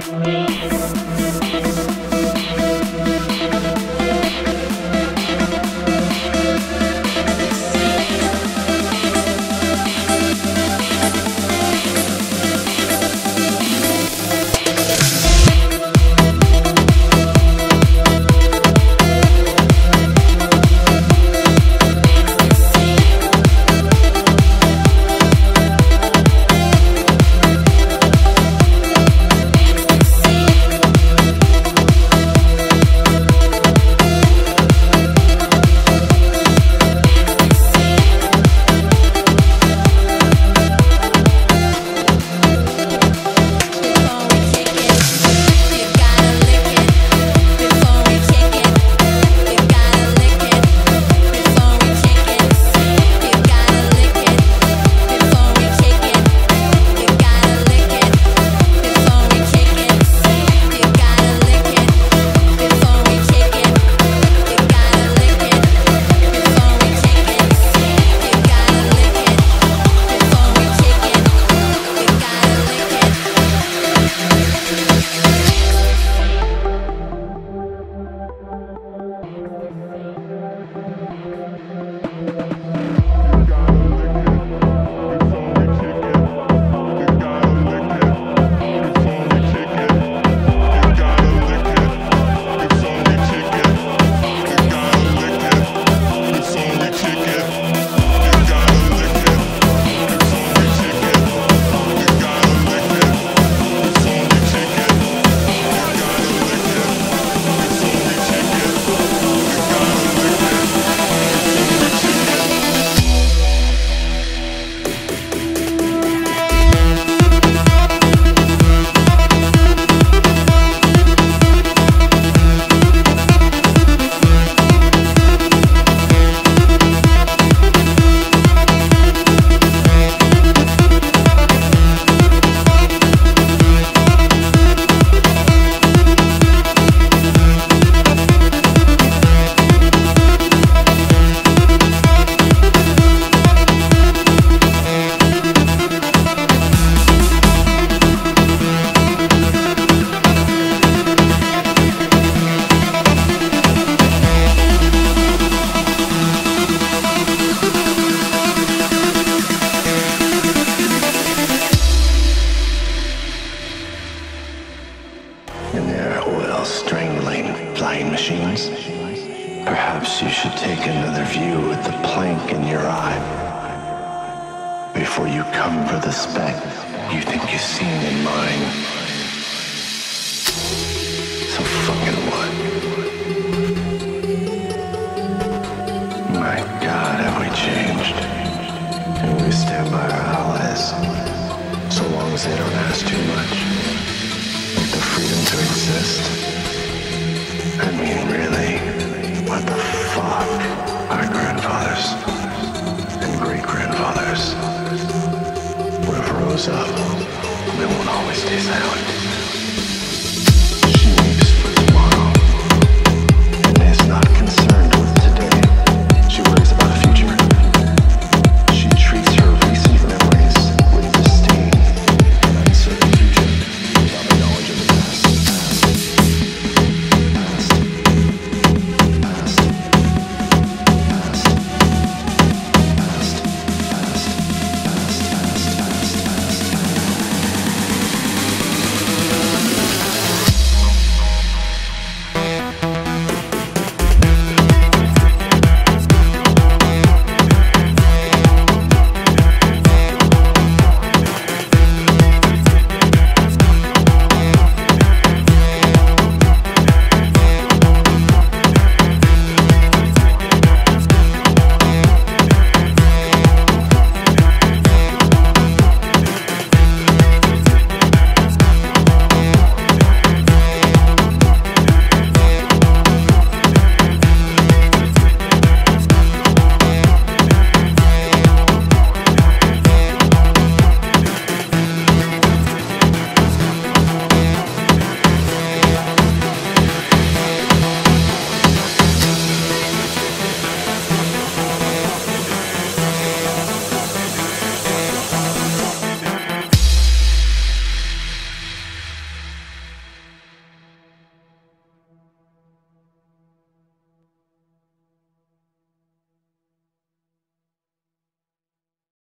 You. Perhaps you should take another view with the plank in your eye. Before you come for the speck you think you've seen in mine. So fucking what? My God, have we changed? And we stand by our allies. So long as they don't ask too much. Like the freedom to exist. She leaves for tomorrow and is not concerned.